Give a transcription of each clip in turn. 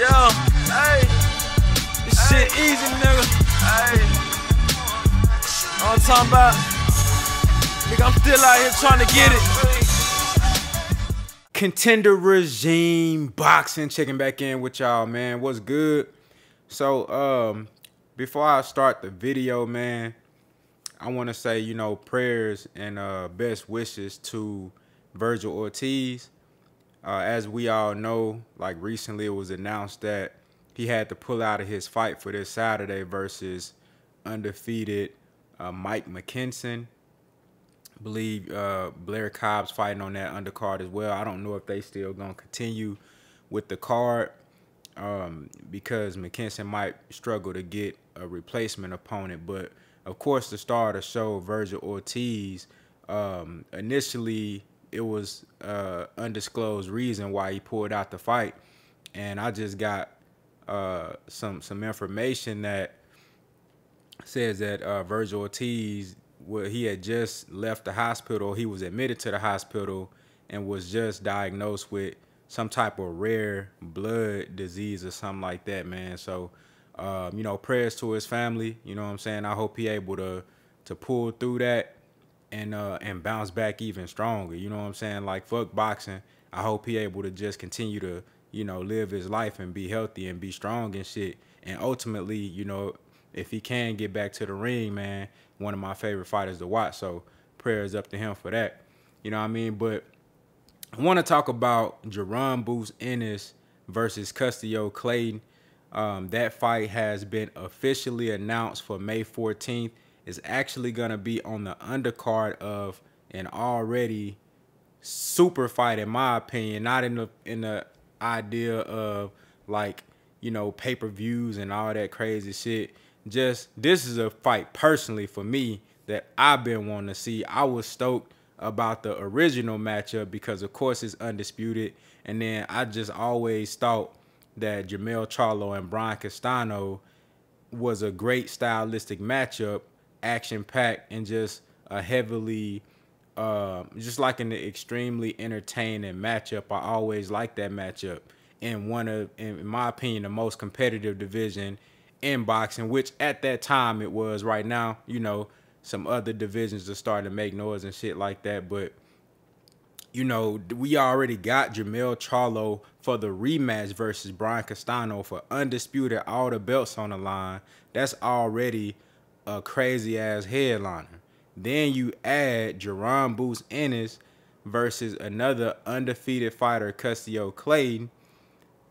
Yeah, hey, this shit easy, nigga. Hey, I'm talking about, nigga, I'm still out here trying to get it. Contender regime boxing checking back in with y'all, man. What's good? So, um, before I start the video, man, I want to say, you know, prayers and uh, best wishes to Vergil Ortiz. Uh, as we all know, like recently it was announced that he had to pull out of his fight for this Saturday versus undefeated uh, Mike McKinson. I believe uh, Blair Cobb's fighting on that undercard as well. I don't know if they still gonna continue with the card um, because McKinson might struggle to get a replacement opponent. But of course, the star of the show, Vergil Ortiz, um, initially it was uh, undisclosed reason why he pulled out the fight, and I just got uh, some some information that says that uh, Vergil Ortiz, well, he had just left the hospital. He was admitted to the hospital and was just diagnosed with some type of rare blood disease or something like that, man. So, um, you know, prayers to his family. You know what I'm saying? I hope he able to to pull through that and uh and bounce back even stronger. You know what I'm saying? Like fuck boxing. I hope he able to just continue to, you know, live his life and be healthy and be strong and shit. And ultimately, you know, if he can get back to the ring, man, one of my favorite fighters to watch. So prayers up to him for that. You know what I mean? But I want to talk about Jaron Boots Ennis versus Custio Clayton. Um, that fight has been officially announced for May 14th is actually going to be on the undercard of an already super fight in my opinion not in the in the idea of like you know pay-per-views and all that crazy shit. Just this is a fight personally for me that I've been wanting to see. I was stoked about the original matchup because of course it's undisputed. And then I just always thought that Jermell Charlo and Brian Castano was a great stylistic matchup action packed and just a heavily uh, just like an extremely entertaining matchup. I always like that matchup in one of, in my opinion, the most competitive division in boxing, which at that time it was. Right now, you know, some other divisions are starting to make noise and shit like that. But you know, we already got Jermell Charlo for the rematch versus Brian Castano for undisputed all the belts on the line. That's already a crazy ass headliner. Then you add Jaron Boots Ennis versus another undefeated fighter, Custio Clayton,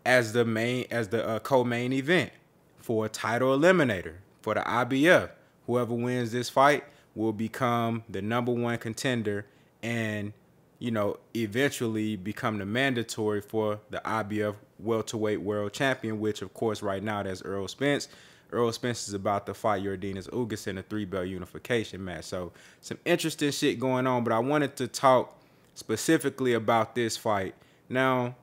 as the main as the uh, co-main event for a title eliminator for the IBF. Whoever wins this fight will become the number one contender and you know eventually become the mandatory for the IBF welterweight world champion, which of course right now that's Errol Spence. Errol Spence is about to fight Yordenis Ugas in a three belt unification match. So some interesting shit going on, but I wanted to talk specifically about this fight. Now,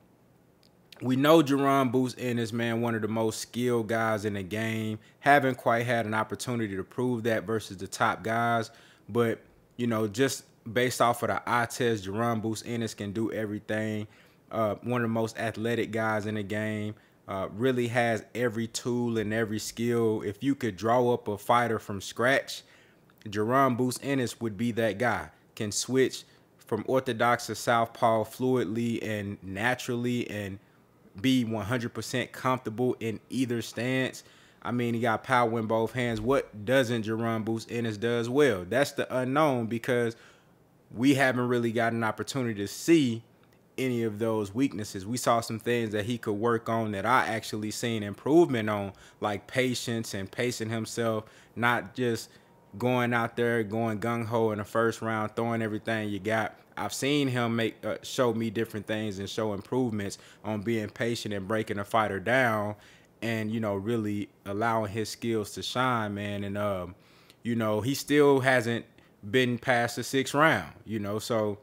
we know Jaron Boots Ennis, man, one of the most skilled guys in the game. Haven't quite had an opportunity to prove that versus the top guys, but you know, just based off of the eye test, Jaron Boots Ennis can do everything. Uh, one of the most athletic guys in the game uh, really has every tool and every skill. If you could draw up a fighter from scratch, Jaron Boots Ennis would be that guy. Can switch from orthodox to southpaw fluidly and naturally and be 100% comfortable in either stance. I mean, he got power in both hands. What doesn't Jaron Boots Ennis does well? That's the unknown because we haven't really got an opportunity to see any of those weaknesses. We saw some things that he could work on that I actually seen improvement on, like patience and pacing himself, not just going out there going gung ho in the first round, throwing everything you got. I've seen him make uh, show me different things and show improvements on being patient and breaking a fighter down, and you know really allowing his skills to shine, man. And um, you know he still hasn't been past the sixth round, you know, so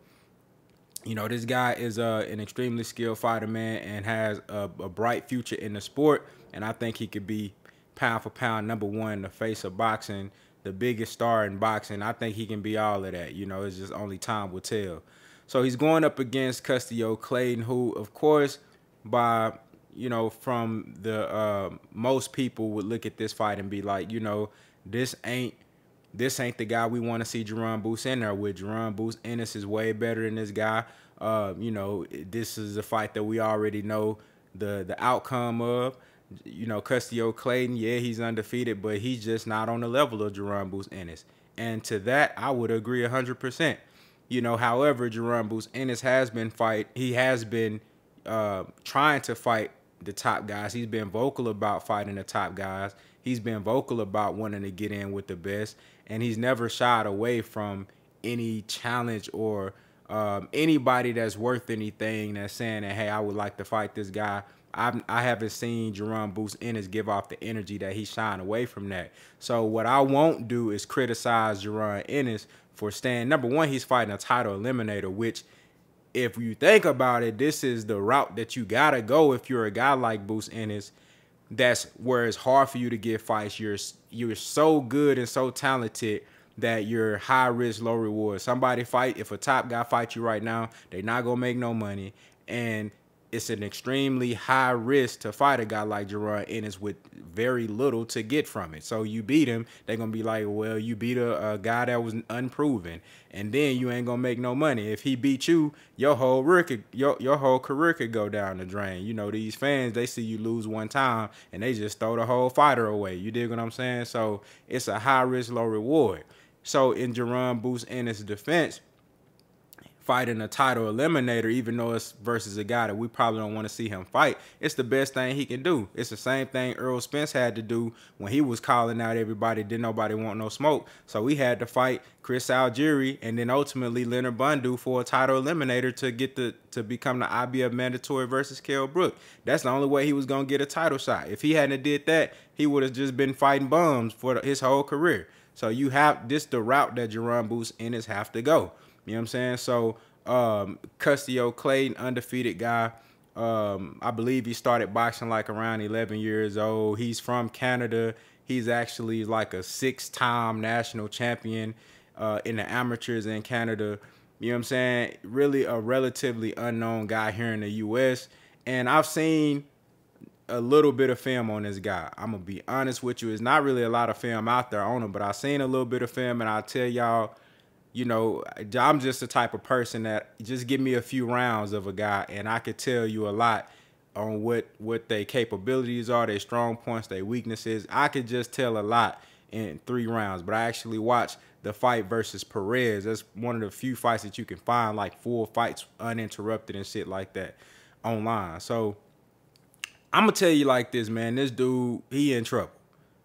you know, this guy is uh, an extremely skilled fighter, man, and has a, a, bright future in the sport. And I think he could be pound for pound number one in the face of boxing, the biggest star in boxing. I think he can be all of that. You know, it's just only time will tell. So he's going up against Custio Clayton, who, of course, by you know, from the uh, most people would look at this fight and be like, you know, this ain't this ain't the guy we want to see Jaron Boots in there with. Jaron Boots Ennis is way better than this guy. Uh, you know, this is a fight that we already know the the outcome of. You know, Custio Clayton, yeah, he's undefeated, but he's just not on the level of Jaron Boots Ennis. And to that, I would agree 100%. You know, however, Jaron Boots Ennis has been fight. He has been uh, trying to fight the top guys. He's been vocal about fighting the top guys. He's been vocal about wanting to get in with the best, and he's never shied away from any challenge or um, anybody that's worth anything that's saying that hey, I would like to fight this guy. I've, I haven't seen Jaron Boots Ennis give off the energy that he's shying away from that. So what I won't do is criticize Jaron Ennis for staying. Number one, he's fighting a title eliminator, which if you think about it, this is the route that you gotta go if you're a guy like Boots Ennis. That's where it's hard for you to get fights. You're you're so good and so talented that you're high risk, low reward. Somebody fight if a top guy fight you right now, they're not gonna make no money, and it's an extremely high risk to fight a guy like Jaron Ennis with very little to get from it. So you beat him, they're gonna be like, well, you beat a, a, guy that was unproven, and then you ain't gonna make no money. If he beat you, your whole career could, your your whole career could go down the drain. You know, these fans they see you lose one time and they just throw the whole fighter away. You dig what I'm saying? So it's a high risk, low reward. So in Jaron Boots Ennis' defense fighting a title eliminator, even though it's versus a guy that we probably don't want to see him fight, it's the best thing he can do. It's the same thing Errol Spence had to do when he was calling out everybody, didn't nobody want no smoke. So we had to fight Chris Algieri and then ultimately Leonard Bundu for a title eliminator to get the to become the IBF mandatory versus Kell Brook. That's the only way he was gonna get a title shot. If he hadn't did that, he would have just been fighting bums for his whole career. So you have this the route that Jaron Boots Ennis have to go. You know what I'm saying? So um, Custio Clayton, undefeated guy. Um, I believe he started boxing like around 11 years old. He's from Canada. He's actually like a six-time national champion uh, in the amateurs in Canada. You know what I'm saying? Really a relatively unknown guy here in the U.S. And I've seen a little bit of film on this guy. I'm gonna be honest with you. It's not really a lot of film out there on him, but I've seen a little bit of film, and I tell y'all you know, I'm just the type of person that just give me a few rounds of a guy and I could tell you a lot on what what their capabilities are, their strong points, their weaknesses. I could just tell a lot in three rounds. But I actually watched the fight versus Perez. That's one of the few fights that you can find like full fights uninterrupted and shit like that online. So I'm gonna tell you like this, man. This dude, he in trouble.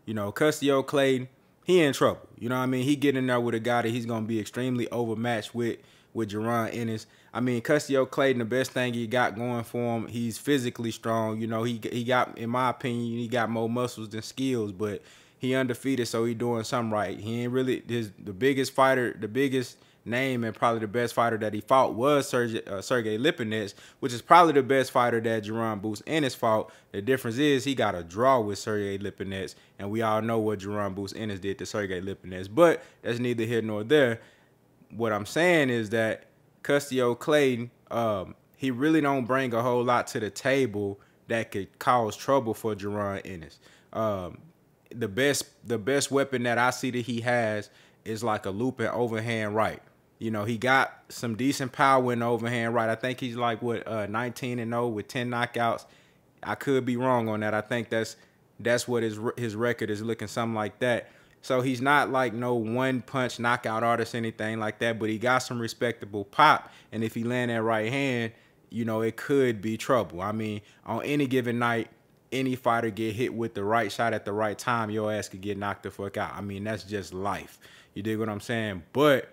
You know, Custio Clayton, he in trouble. You know what I mean? He get in there with a guy that he's gonna be extremely overmatched with with Jaron Ennis. I mean, Custio Clayton, the best thing he got going for him, he's physically strong. You know, he he got, in my opinion, he got more muscles than skills, but he undefeated, so he doing something right. He ain't really his the biggest fighter, the biggest name and probably the best fighter that he fought was Sergey, uh, Sergey Lipinets, which is probably the best fighter that Jaron Boots Ennis fought. The difference is he got a draw with Sergey Lipinets, and we all know what Jaron Boots Ennis did to Sergey Lipinets. But that's neither here nor there. What I'm saying is that Custio Clayton, um, he really don't bring a whole lot to the table that could cause trouble for Jaron Ennis. Um, the best the best weapon that I see that he has is like a looping overhand right. You know, he got some decent power in the overhand right. I think he's like what uh, 19 and 0 with 10 knockouts. I could be wrong on that. I think that's that's what his his record is looking something like that. So he's not like no one punch knockout artist anything like that, but he got some respectable pop. And if he land that right hand, you know, it could be trouble. I mean, on any given night, any fighter get hit with the right shot at the right time, your ass could get knocked the fuck out. I mean, that's just life. You dig what I'm saying? But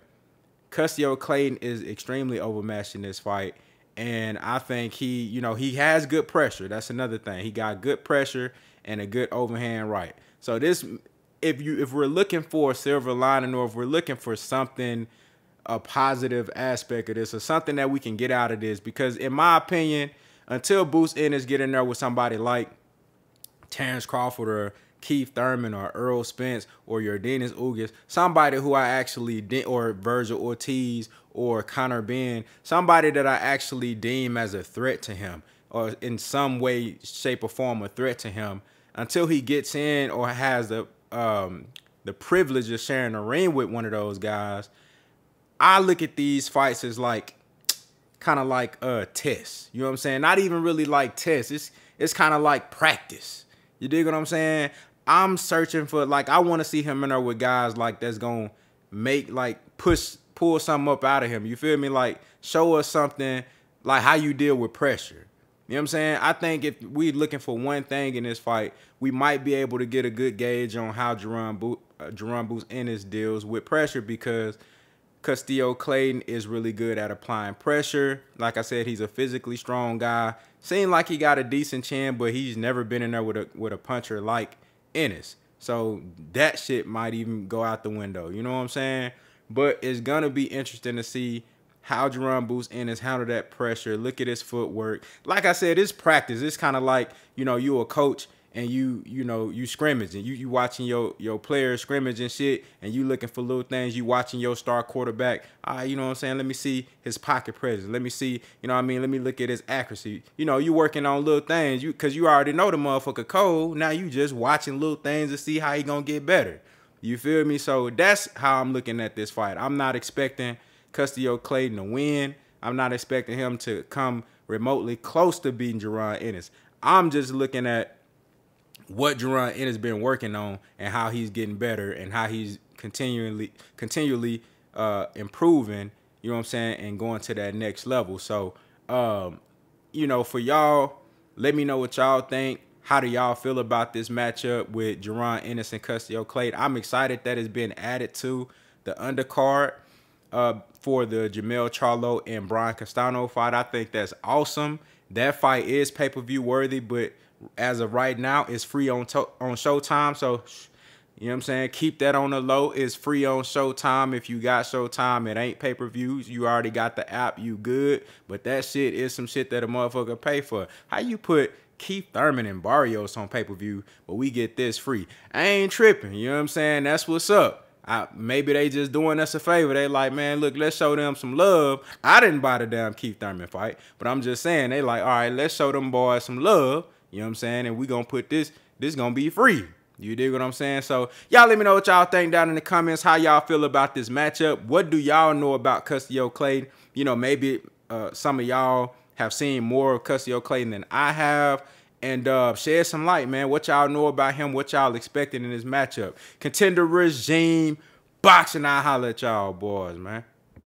Custio Clayton is extremely overmatched in this fight. And I think he, you know, he has good pressure. That's another thing. He got good pressure and a good overhand right. So this if you if we're looking for a silver lining or if we're looking for something a positive aspect of this or something that we can get out of this because in my opinion until Boots Ennis get in there with somebody like Terrence Crawford or Keith Thurman or Errol Spence or Yordenis Ugas, somebody who I actually de- or Vergil Ortiz or Conor Benn, somebody that I actually deem as a threat to him. or in some way, shape, or form a threat to him until he gets in or has the um, the privilege of sharing a ring with one of those guys. I look at these fights as like kind of like a test. You know what I'm saying? Not even really like test. It's it's kind of like practice. You dig what I'm saying? I'm searching for like I want to see him in there with guys like that's gonna make like push pull something up out of him. You feel me? Like show us something like how you deal with pressure. You know what I'm saying? I think if we looking for one thing in this fight, we might be able to get a good gauge on how Jaron Bo- uh, Jaron Boots deals with pressure because Custio Clayton is really good at applying pressure. Like I said, he's a physically strong guy. Seemed like he got a decent chin, but he's never been in there with a with a puncher like Ennis. So that shit might even go out the window. You know what I'm saying? But it's gonna be interesting to see how Jaron Boots Ennis handle that pressure. Look at his footwork. Like I said, it's practice. It's kind of like, you know, you a coach and you, you know, you scrimmaging. You you watching your your players scrimmage and shit, and you looking for little things. You watching your star quarterback. Ah, you know what I'm saying? Let me see his pocket presence. Let me see, you know what I mean? Let me look at his accuracy. You know, you working on little things. You cause you already know the motherfucker code. Now you just watching little things to see how he gonna get better. You feel me? So that's how I'm looking at this fight. I'm not expecting Custio Clayton to win. I'm not expecting him to come remotely close to beating Jaron Ennis. I'm just looking at what Jaron Ennis been working on and how he's getting better and how he's continually continually uh, improving. You know what I'm saying, and going to that next level. So, um, you know, for y'all, let me know what y'all think. How do y'all feel about this matchup with Jaron Ennis and Custio Clayton? I'm excited that it's been added to the undercard uh, for the Jermell Charlo and Brian Castano fight. I think that's awesome. That fight is pay per view worthy, but as of right now, it's free on on Showtime. So, you know what I'm saying? Keep that on the low. It's free on Showtime. If you got Showtime, it ain't pay per views. You already got the app. You good. But that shit is some shit that a motherfucker pay for. How you put Keith Thurman and Barrios on pay per view, but we get this free? I ain't tripping. You know what I'm saying? That's what's up. I, maybe they just doing us a favor. They like, man, look, let's show them some love. I didn't buy the damn Keith Thurman fight, but I'm just saying they like, all right, let's show them boys some love. You know what I'm saying? And we gonna put this, this gonna be free. You dig what I'm saying? So y'all let me know what y'all think down in the comments. How y'all feel about this matchup? What do y'all know about Custio Clayton? You know, maybe uh, some of y'all have seen more of Custio Clayton than I have and uh, shed some light, man. What y'all know about him? What y'all expecting in this matchup? Contender regime, boxing. I holler at y'all boys, man.